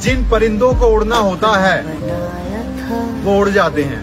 जिन परिंदों को उड़ना होता है वो उड़ जाते हैं।